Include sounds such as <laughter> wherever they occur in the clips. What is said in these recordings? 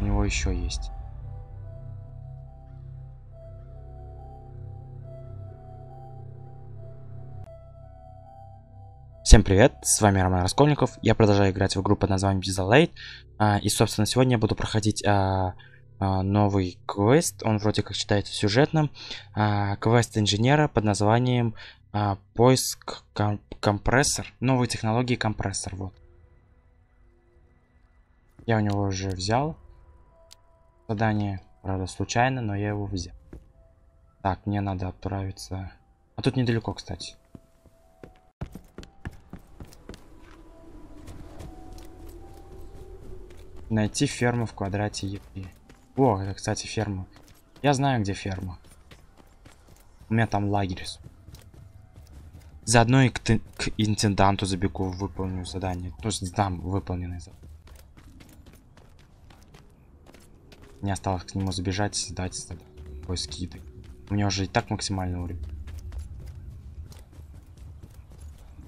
у него еще есть. Всем привет, с вами Роман Раскольников. Я продолжаю играть в игру под названием Desolate. А, и, собственно, сегодня я буду проходить а, а, новый квест. Он вроде как считается сюжетным. Квест инженера под названием Поиск ком компрессор. Новые технологии компрессор. Вот. Я у него уже взял задание. Правда, случайно, но я его взял. Так, мне надо отправиться... А тут недалеко, кстати. Найти ферму в квадрате Е. О, это, кстати, ферма. Я знаю, где ферма. У меня там лагерь. Заодно и к, к интенданту забегу, выполню задание. То есть дам выполненное задание. Мне осталось к нему забежать, сдать поиски. У меня уже и так максимальный уровень.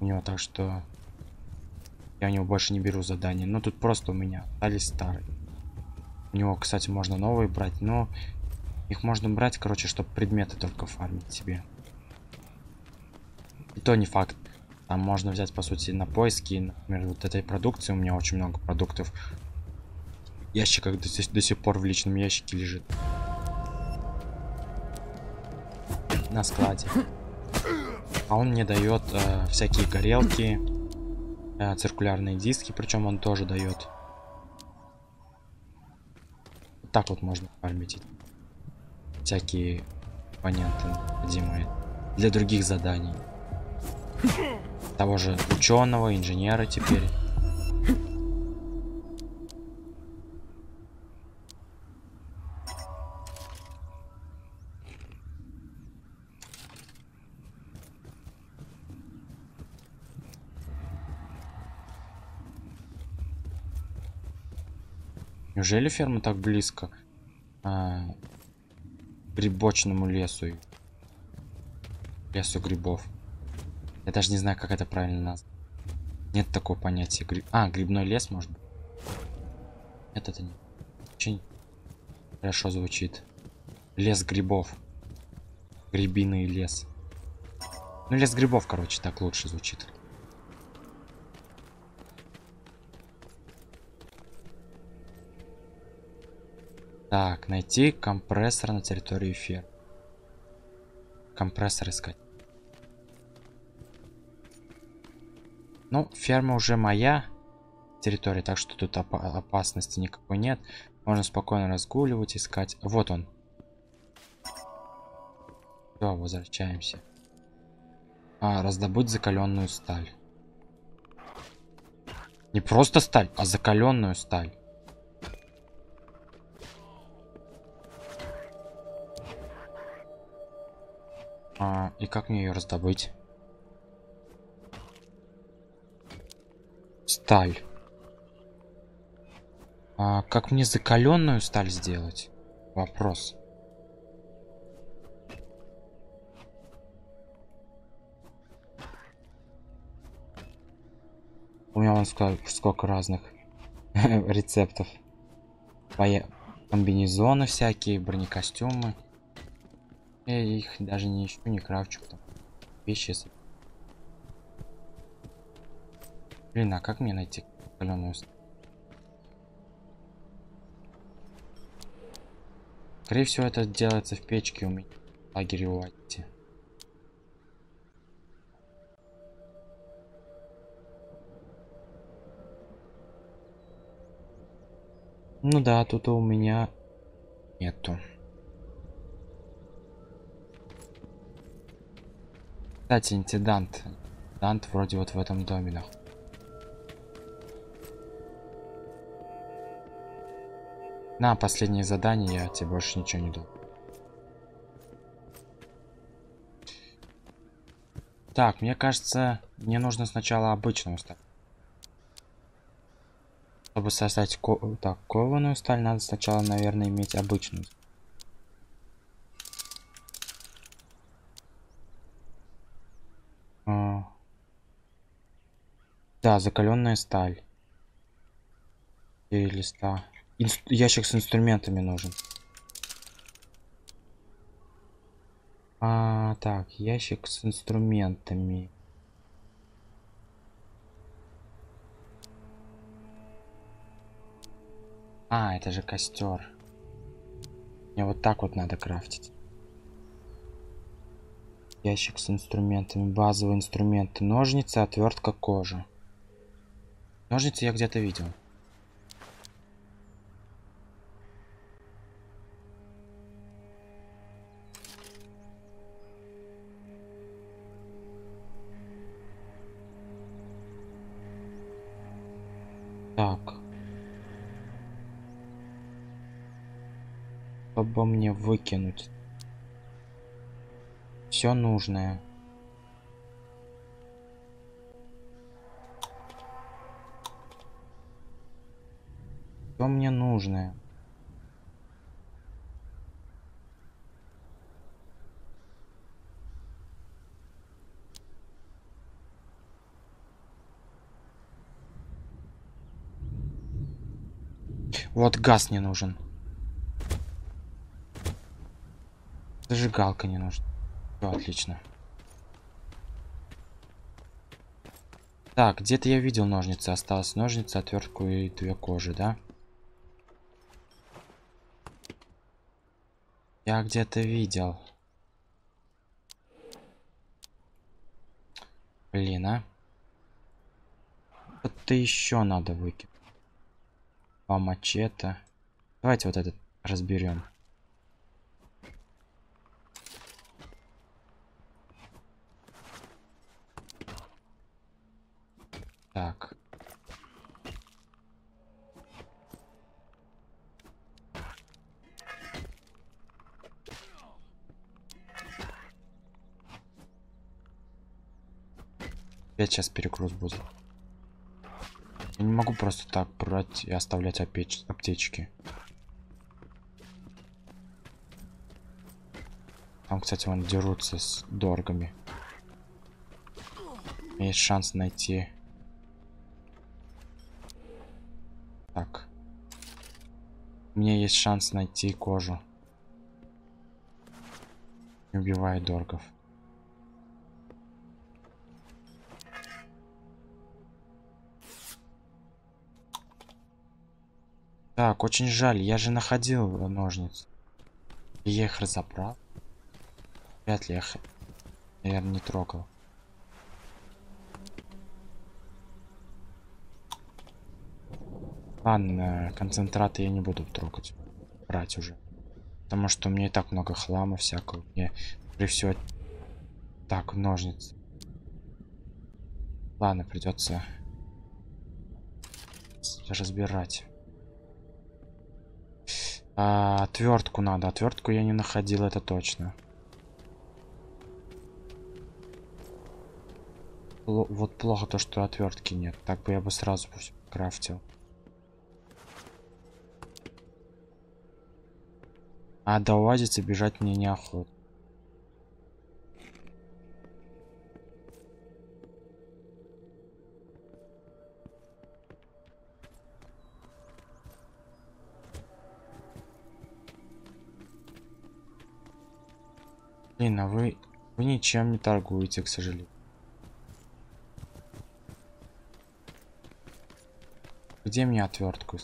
У него так что я у него больше не беру задания. Но тут просто у меня остались старые. У него, кстати, можно новые брать, но их можно брать, короче, чтобы предметы только фармить себе. И то не факт. Там можно взять, по сути, на поиски, например, вот этой продукции. У меня очень много продуктов. Ящиках до, до сих пор в личном ящике лежит. На складе. А он мне дает э, всякие горелки, э, циркулярные диски, причем он тоже дает. Вот так вот можно фармить всякие компоненты необходимые для других заданий. Того же ученого, инженера теперь. Неужели ферма так близко а, к грибочному лесу? Лесу грибов. Я даже не знаю, как это правильно назвать. Нет такого понятия. Гриб... А, грибной лес, может быть. Нет, это не. Очень хорошо звучит. Лес грибов. Грибиный лес. Ну, лес грибов, короче, так лучше звучит. Так, найти компрессор на территории ферм. Компрессор искать. Ну, ферма уже моя территория, так что тут оп опасности никакой нет. Можно спокойно разгуливать, искать. Вот он. Все, возвращаемся. А, раздобыть закаленную сталь. Не просто сталь, а закаленную сталь. А, и как мне ее раздобыть? Сталь. А, как мне закаленную сталь сделать? Вопрос. У меня вон сколько, сколько разных <laughs> рецептов. Боя... Комбинезоны всякие, бронекостюмы. Я их даже не ищу, не крафчу. Там. Вещи. Блин, а как мне найти каленую Скорее всего, это делается в печке у меня в лагере у Атти. Ну да, тут у меня нету. Кстати, инцидент. Инцидент вроде вот в этом доме находится. На последнее задание я тебе больше ничего не дал. Так, мне кажется, мне нужно сначала обычную сталь. Чтобы создать ко так, кованую сталь, надо сначала, наверное, иметь обычную. Да, закаленная сталь. И листа. Инст... Ящик с инструментами нужен. А, так, ящик с инструментами. А, это же костер. Мне вот так вот надо крафтить. Ящик с инструментами, базовые инструменты, ножницы, отвертка, кожа. Ножницы я где-то видел. Так. Чтобы мне выкинуть все нужное. Что мне нужное? Вот газ не нужен. Зажигалка не нужна. Все, отлично. Так, где-то я видел ножницы. Осталось ножницы, отвертку и две кожи, да? Я где-то видел. Блин, а? Что-то еще надо выкинуть. Два мачете. Давайте вот этот разберем. Опять сейчас перекрут будет. Я не могу просто так брать и оставлять опеч аптечки. Там, кстати, вон дерутся с доргами. Есть шанс найти Так. У меня есть шанс найти кожу. Не убивая доргов. Так, очень жаль, я же находил ножниц. Я их разобрал. Вряд ли я их, наверное, не трогал. Ладно, концентраты я не буду трогать. Брать уже. Потому что у меня и так много хлама всякого. Мне при все так ножниц. Ладно, придется разбирать. А, отвертку надо. Отвертку я не находил, это точно. Л вот плохо то, что отвертки нет. Так бы я бы сразу крафтил. А до оазиса бежать мне неохота. Блин, а вы, вы ничем не торгуете, к сожалению. Где мне отвертку?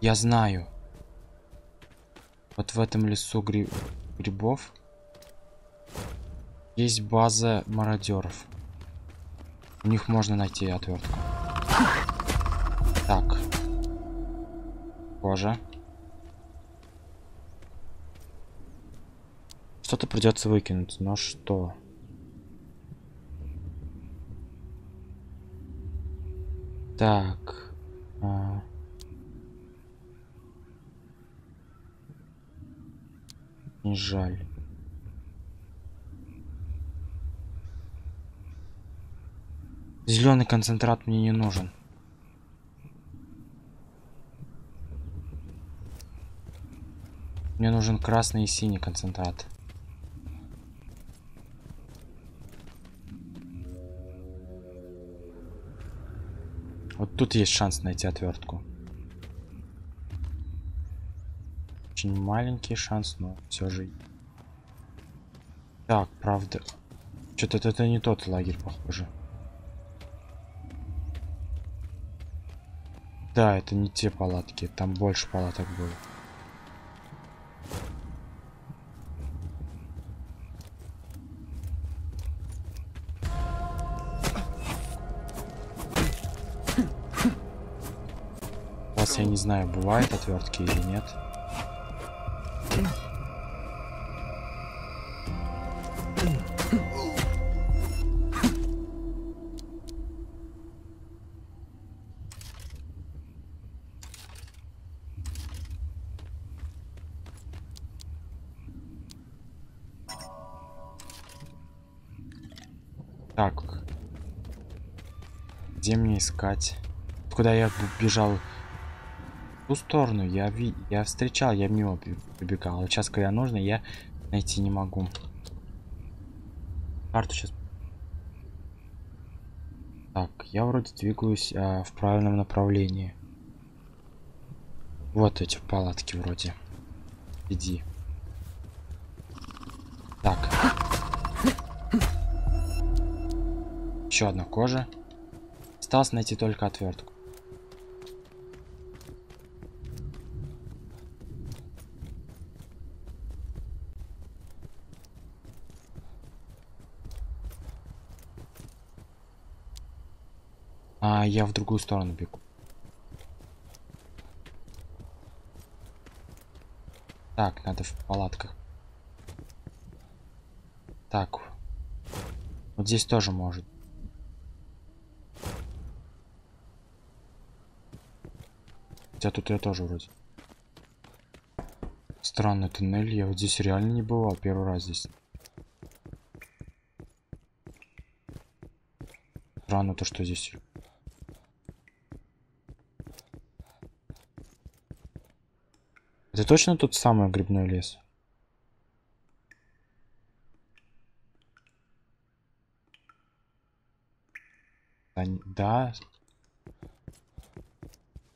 Я знаю. Вот в этом лесу гриб... грибов есть база мародеров. У них можно найти отвертку. Так. Кожа. Что-то придется выкинуть, но что? Так. А... Не жаль. Зеленый концентрат мне не нужен. Мне нужен красный и синий концентрат. Вот тут есть шанс найти отвертку. Очень маленький шанс, но все же. Так, правда. Что-то это не тот лагерь, похоже. Да, это не те палатки. Там больше палаток было. Знаю, бывает отвертки или нет. Так. Где мне искать? Куда я бежал? Ту сторону я ви... я встречал, я мимо прибегал. А сейчас, когда нужно, я найти не могу. Карту сейчас. Так, я вроде двигаюсь а, в правильном направлении. Вот эти палатки вроде. Иди. Так. Еще одна кожа. Осталось найти только отвертку. А я в другую сторону бегу. Так, надо в палатках. Так. Вот здесь тоже может. Хотя тут я тоже вроде. Странный туннель. Я вот здесь реально не бывал. Первый раз здесь. Странно то, что здесь. Это точно тот самый грибной лес? Да,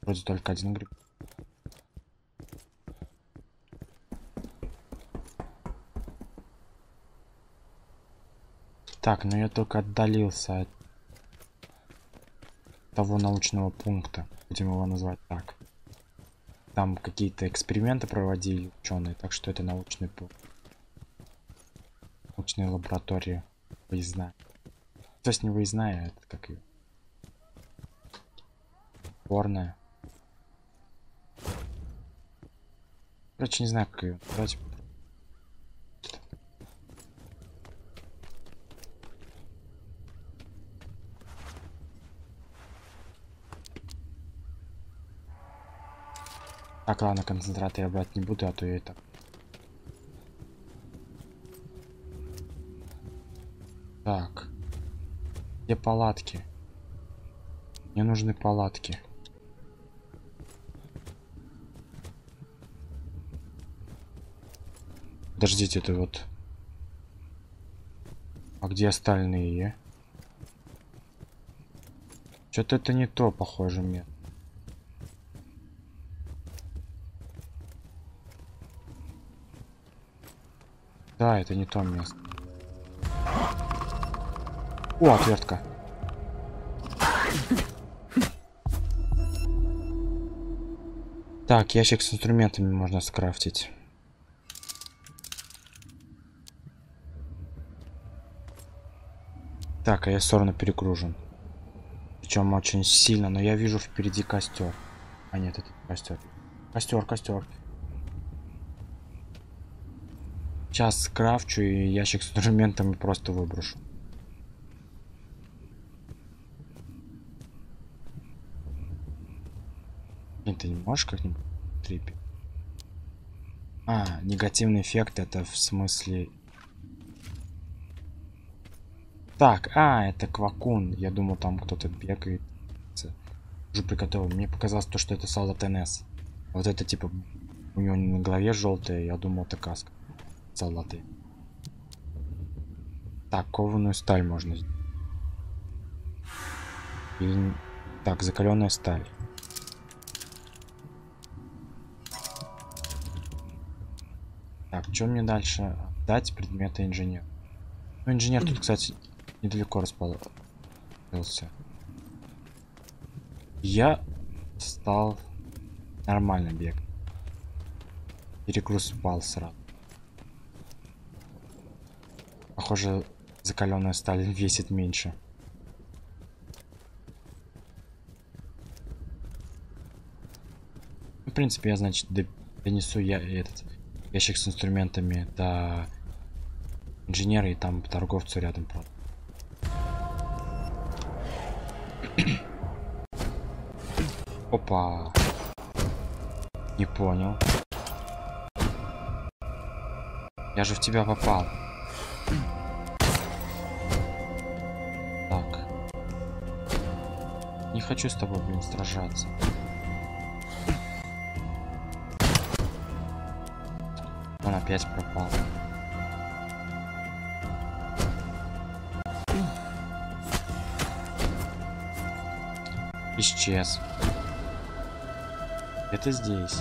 Вроде только один гриб. Так, ну я только отдалился от того научного пункта, будем его назвать так. Там какие-то эксперименты проводили ученые, так что это научный пункт. Научная лаборатория выездная. То есть не выездная, а это как ее. Порная. Короче, не знаю, как ее назвать. Так, ладно, концентраты я брать не буду, а то я это... Так. Где палатки? Мне нужны палатки. Подождите, это вот... А где остальные? Что-то это не то, похоже, мне. Да, это не то место. О, отвертка. Так, ящик с инструментами можно скрафтить. Так, а я сторону перегружен. Причем очень сильно, но я вижу впереди костер. А нет, это костер. Костер, костер. Сейчас скрафчу и ящик с инструментами просто выброшу. И ты не можешь как-нибудь трипить? А, негативный эффект это в смысле так, а, это Квакун. Я думал, там кто-то бегает. Уже приготовил. Мне показалось то, что это солдат НС. Вот это типа у него на голове желтая. Я думал, это каска. Солдаты. Так, кованую сталь можно. Или... Так, закаленная сталь. Так, что мне дальше? Дать предметы инженер. Ну, инженер тут, кстати, недалеко расположился. Я стал нормально бегать. Перегруз упал сразу. Похоже, закаленная сталь <laughs> весит меньше. В принципе, я, значит, донесу я этот ящик с инструментами до инженера и там торговцу рядом просто. <coughs> Опа. Не понял. Я же в тебя попал. Хочу с тобой, блин, сражаться. Он опять пропал. Исчез. Это здесь.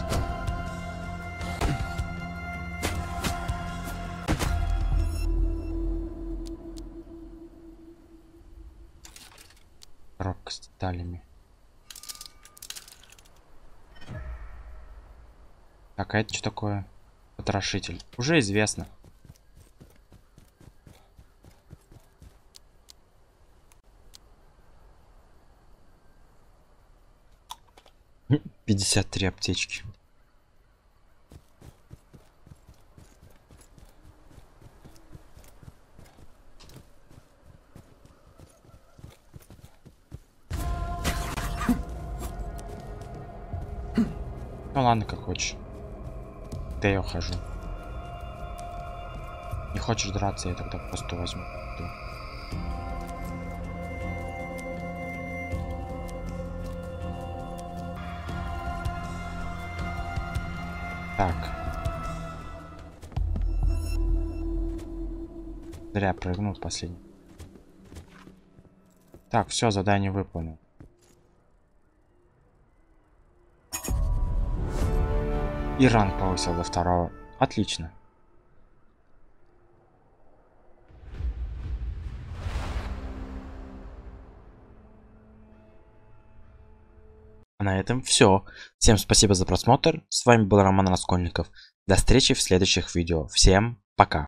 Деталями. Так, а это что такое? Потрошитель. Уже известно. Пятьдесят три аптечки. Ладно, как хочешь. Да я ухожу. Не хочешь драться, я тогда просто возьму. Так. Зря прыгнул последний. Так, все, задание выполнил. И ранг повысил до второго. Отлично. А на этом все. Всем спасибо за просмотр. С вами был Роман Раскольников. До встречи в следующих видео. Всем пока.